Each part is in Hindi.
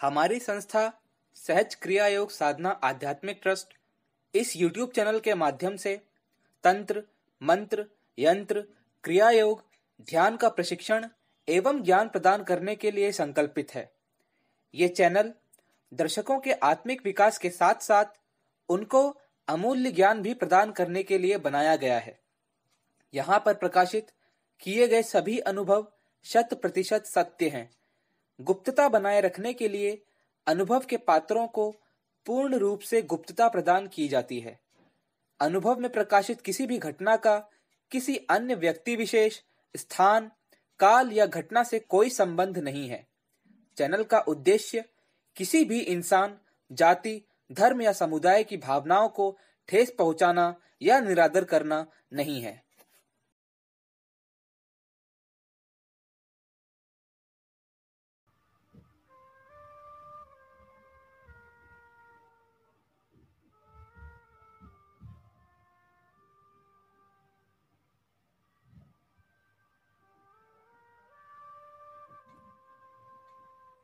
हमारी संस्था सहज क्रिया योग साधना आध्यात्मिक ट्रस्ट इस YouTube चैनल के माध्यम से तंत्र, मंत्र, यंत्र क्रिया योग ध्यान का प्रशिक्षण एवं ज्ञान प्रदान करने के लिए संकल्पित है। ये चैनल दर्शकों के आत्मिक विकास के साथ साथ उनको अमूल्य ज्ञान भी प्रदान करने के लिए बनाया गया है। यहाँ पर प्रकाशित किए गए सभी अनुभव शत प्रतिशत सत्य हैं। गुप्तता बनाए रखने के लिए अनुभव के पात्रों को पूर्ण रूप से गुप्तता प्रदान की जाती है। अनुभव में प्रकाशित किसी भी घटना का किसी अन्य व्यक्ति विशेष, स्थान, काल या घटना से कोई संबंध नहीं है। चैनल का उद्देश्य किसी भी इंसान, जाति, धर्म या समुदाय की भावनाओं को ठेस पहुंचाना या निरादर करना नहीं है।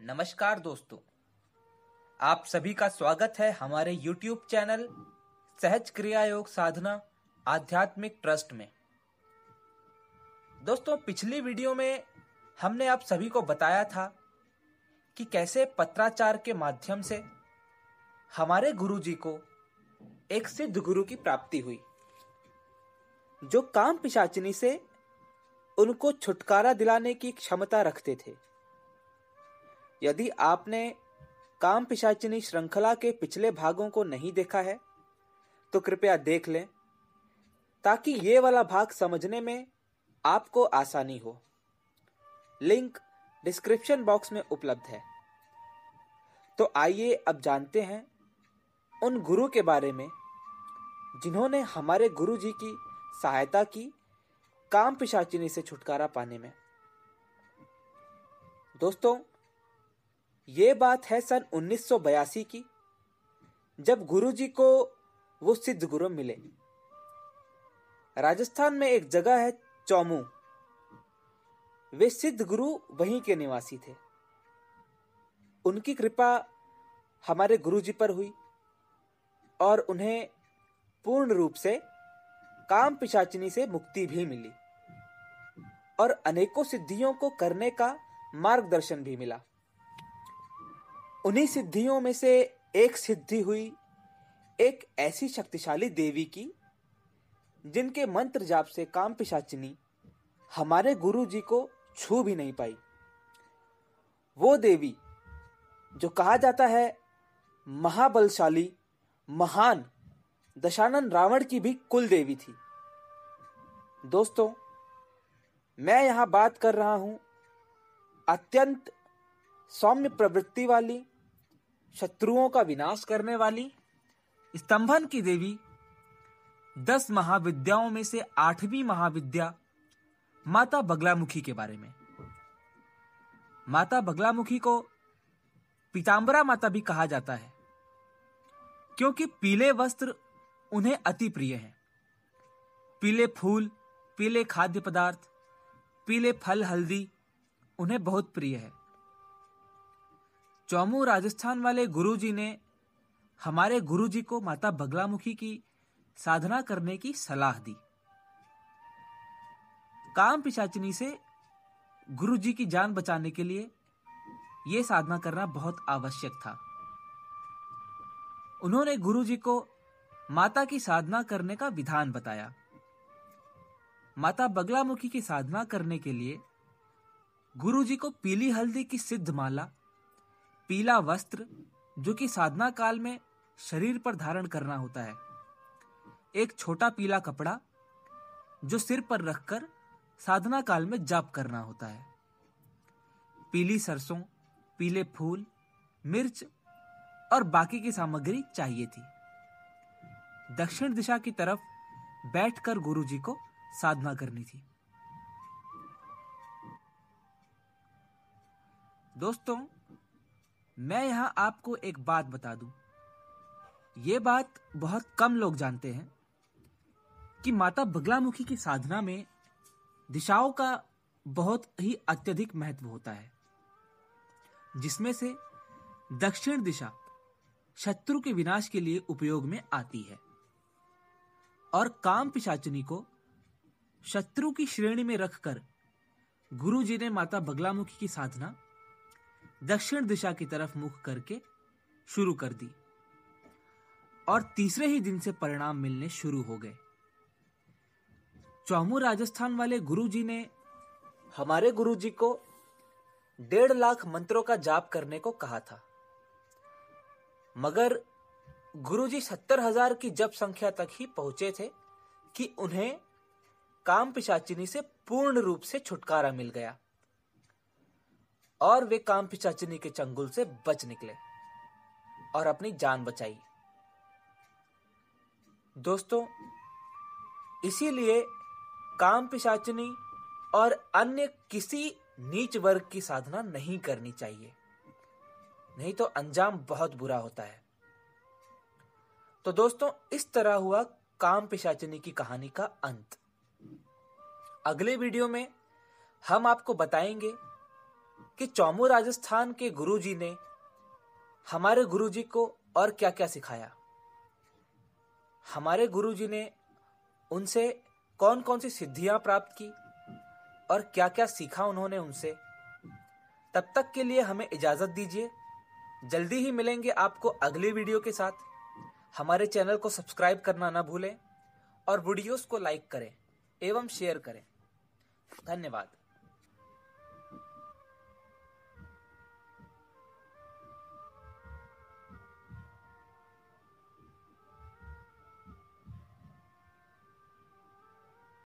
नमस्कार दोस्तों। आप सभी का स्वागत है हमारे YouTube चैनल सहज क्रिया योग साधना आध्यात्मिक ट्रस्ट में। दोस्तों, पिछली वीडियो में हमने आप सभी को बताया था कि कैसे पत्राचार के माध्यम से हमारे गुरुजी को एक सिद्ध गुरु की प्राप्ति हुई, जो काम पिशाचनी से उनको छुटकारा दिलाने की क्षमता रखते थे। यदि आपने काम पिशाचिनी श्रृंखला के पिछले भागों को नहीं देखा है तो कृपया देख लें, ताकि ये वाला भाग समझने में आपको आसानी हो। लिंक डिस्क्रिप्शन बॉक्स में उपलब्ध है। तो आइए अब जानते हैं उन गुरु के बारे में, जिन्होंने हमारे गुरु जी की सहायता की काम पिशाचिनी से छुटकारा पाने में। दोस्तों ये बात है सन 1982 की, जब गुरुजी को वो सिद्ध गुरु मिले। राजस्थान में एक जगह है चौमू। वे सिद्ध गुरु वहीं के निवासी थे। उनकी कृपा हमारे गुरुजी पर हुई और उन्हें पूर्ण रूप से काम पिशाचिनी से मुक्ति भी मिली और अनेकों सिद्धियों को करने का मार्गदर्शन भी मिला। उन्हीं सिद्धियों में से एक सिद्धि हुई, एक ऐसी शक्तिशाली देवी की, जिनके मंत्र जाप से काम पिशाचिनी हमारे गुरु जी को छू भी नहीं पाई। वो देवी, जो कहा जाता है, महाबलशाली, महान, दशानन रावण की भी कुल देवी थी। दोस्तों, मैं यहाँ बात कर रहा हूँ अत्यंत सौम्य प्रवृत्ति वाली शत्रुओं का विनाश करने वाली स्तंभन की देवी, दस महाविद्याओं में से आठवीं महाविद्या माता बगलामुखी के बारे में। माता बगलामुखी को पीताम्बरा माता भी कहा जाता है, क्योंकि पीले वस्त्र उन्हें अति प्रिय हैं। पीले फूल, पीले खाद्य पदार्थ, पीले फल, हल्दी उन्हें बहुत प्रिय है। चौमू राजस्थान वाले गुरुजी ने हमारे गुरुजी को माता बगलामुखी की साधना करने की सलाह दी। काम पिशाचनी से गुरुजी की जान बचाने के लिए यह साधना करना बहुत आवश्यक था। उन्होंने गुरुजी को माता की साधना करने का विधान बताया। माता बगलामुखी की साधना करने के लिए गुरुजी को पीली हल्दी की सिद्ध माला पीला वस्त्र, जो कि साधना काल में शरीर पर धारण करना होता है। एक छोटा पीला कपड़ा, जो सिर पर रखकर साधना काल में जाप करना होता है। पीली सरसों, पीले फूल, मिर्च और बाकी की सामग्री चाहिए थी। दक्षिण दिशा की तरफ़ बैठकर गुरुजी को साधना करनी थी। दोस्तों मैं यहाँ आपको एक बात बता दूँ। ये बात बहुत कम लोग जानते हैं कि माता बगलामुखी की साधना में दिशाओं का बहुत ही अत्यधिक महत्व होता है, जिसमें से दक्षिण दिशा शत्रु के विनाश के लिए उपयोग में आती है और काम पिशाचनी को शत्रु की श्रेणी में रखकर गुरु जी ने माता बगलामुखी की साधना दक्षिण दिशा की तरफ़ मुख करके शुरू कर दी और तीसरे ही दिन से परिणाम मिलने शुरू हो गए। चौमू राजस्थान वाले गुरु जी ने हमारे गुरु जी को डेढ़ लाख मंत्रों का जाप करने को कहा था। मगर गुरुजी सत्तर हज़ार की जप संख्या तक ही पहुँचे थे कि उन्हें काम पिशाचिनी से पूर्ण रूप से छुटकारा मिल गया। और वे काम पिशाचिनी के चंगुल से बच निकले और अपनी जान बचाई। दोस्तों, इसीलिए काम पिशाचिनी और अन्य किसी नीच वर्ग की साधना नहीं करनी चाहिए। नहीं तो अंजाम बहुत बुरा होता है। तो दोस्तों, इस तरह हुआ काम पिशाचनी की कहानी का अंत। अगले वीडियो में हम आपको बताएँगे कि चौमू राजस्थान के गुरुजी ने हमारे गुरुजी को और क्या क्या सिखाया? हमारे गुरुजी ने उनसे कौन कौन सी सिद्धियाँ प्राप्त की और क्या क्या सीखा उन्होंने उनसे? तब तक के लिए हमें इजाज़त दीजिए। जल्दी ही मिलेंगे आपको अगली वीडियो के साथ। हमारे चैनल को सब्सक्राइब करना ना भूलें और वीडियोस को लाइक करें एवं शेयर करें। धन्यवाद।